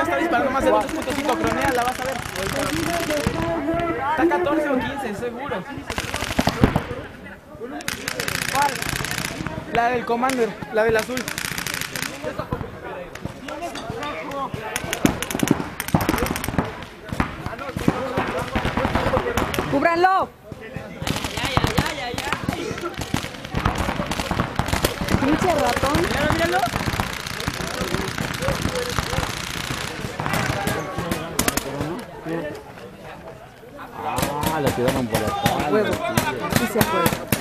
Está disparando más de 2.5 cronea, la vas a ver. Está 14 o 15, seguro. La del Commander, la del azul. ¡Cúbranlo! Pinche ratón. Míralo, míralo. Ah, la quedaron por acá. Huevo. Sí se fue.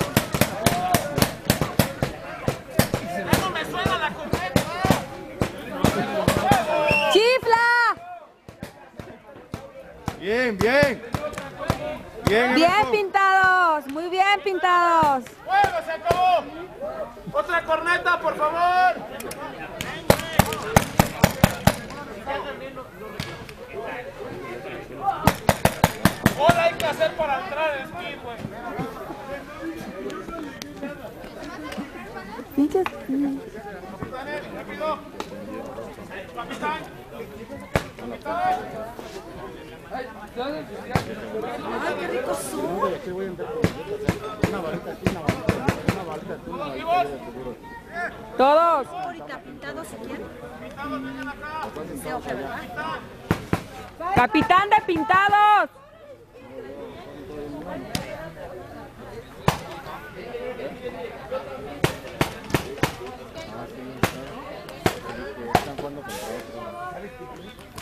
Bien, bien. Bien, Bien pintados, muy bien pintados. ¡Juego, se acabó! ¡Otra corneta, por favor! Hola hay que hacer para entrar en esquí, pues. Pinches. Rápido. Capitán. Todos vivos. Todos. ahorita pintados si quieren. Se oje, ¿verdad? Capitán de pintados. Están jugando contra otro.